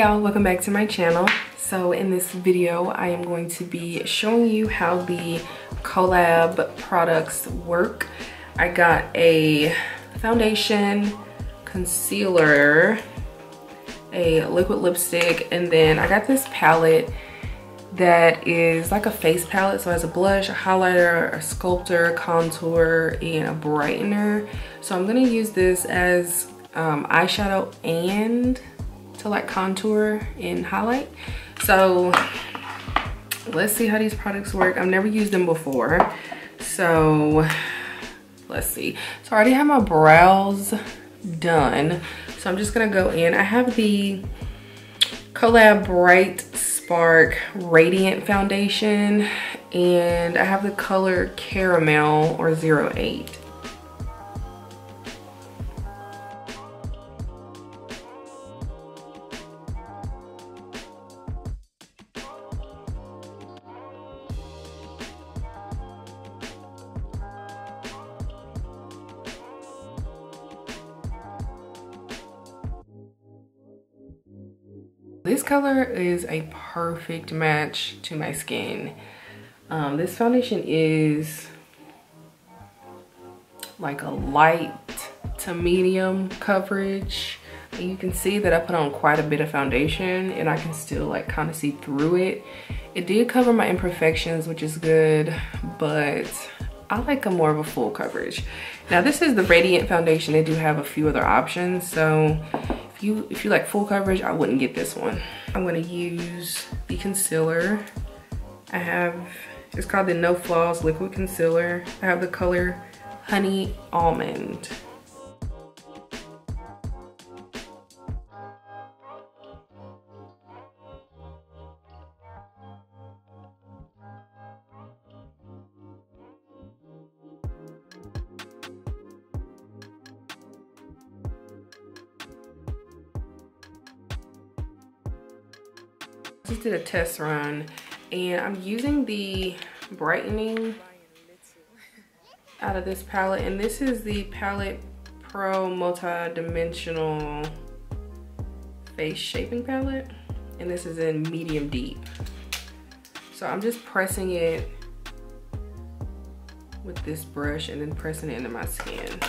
y'all welcome back to my channel. So in this video i am going to be showing you how the Col-Lab products work. I got a foundation concealer a liquid lipstick and then i got this palette that is like a face palette. So it has a blush a highlighter a sculptor contour and a brightener. So i'm to use this as um, eyeshadow and to like contour and highlight. So let's see how these products work. I've never used them before. So let's see. So I already have my brows done. So I'm just gonna go in. I have the Col-Lab Bright Spark Radiant Foundation and I have the color Caramel or 08. This color is a perfect match to my skin. Um, this foundation is like a light to medium coverage. You can see that I put on quite a bit of foundation and I can still like kind of see through it. It did cover my imperfections, which is good, but I like a more of a full coverage. Now this is the Radiant Foundation. They do have a few other options. So you, if you like full coverage, I wouldn't get this one. I'm gonna use the concealer. I have, it's called the No Flaws Liquid Concealer. I have the color Honey Almond. Just did a test run and I'm using the brightening out of this palette and this is the Palette Pro Multi-Dimensional Face Shaping Palette and this is in medium deep. So I'm just pressing it with this brush and then pressing it into my skin.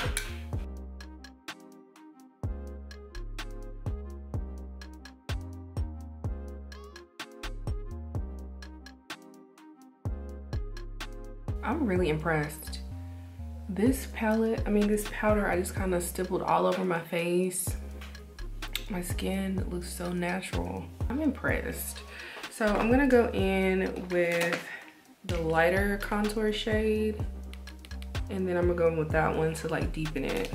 I'm really impressed. This palette, I mean this powder, I just kind of stippled all over my face. My skin looks so natural. I'm impressed. So I'm gonna go in with the lighter contour shade and then I'm gonna go in with that one to like deepen it.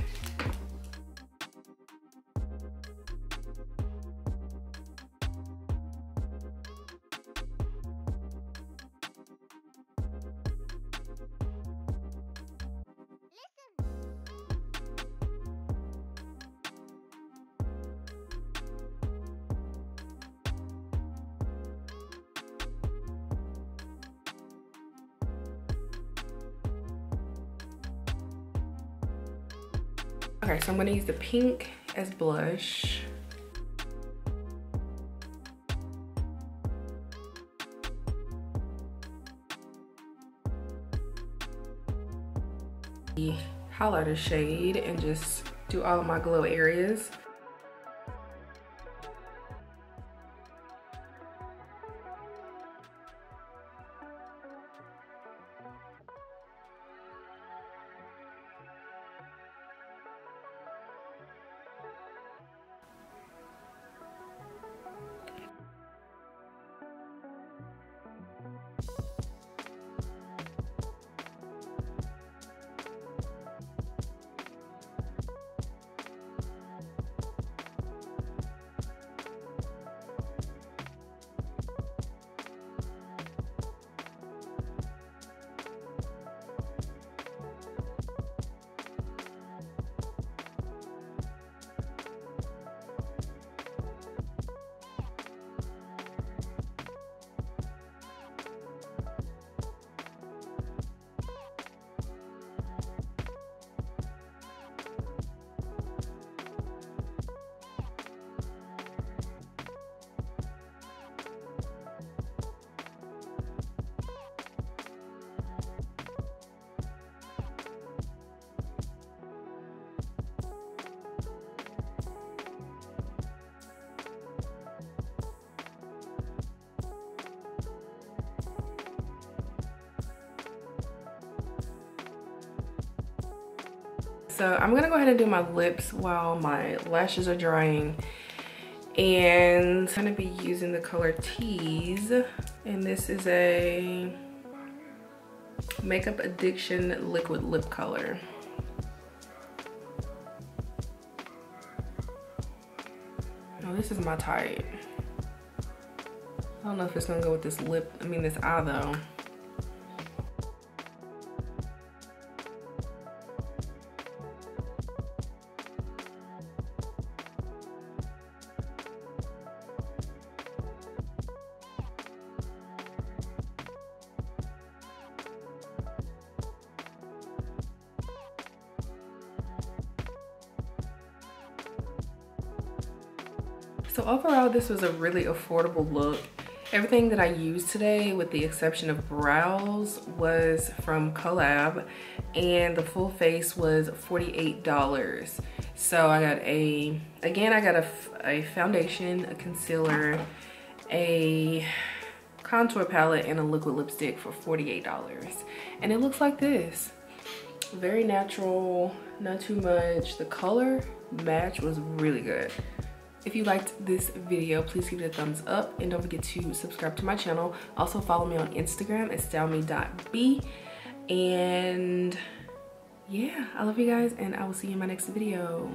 Okay, so I'm gonna use the pink as blush. The highlighter shade and just do all of my glow areas. So I'm gonna go ahead and do my lips while my lashes are drying. And I'm gonna be using the color Tease. And this is a Makeup Addiction Liquid Lip Color. Oh, this is my type. I don't know if it's gonna go with this lip, I mean this eye though. So overall, this was a really affordable look. Everything that I used today, with the exception of brows, was from Col-Lab and the full face was $48. So I got a, again, I got a, a foundation, a concealer, a contour palette, and a liquid lipstick for $48. And it looks like this. Very natural, not too much. The color match was really good. If you liked this video, please give it a thumbs up and don't forget to subscribe to my channel. Also follow me on Instagram at styleme.b. And yeah, I love you guys and I will see you in my next video.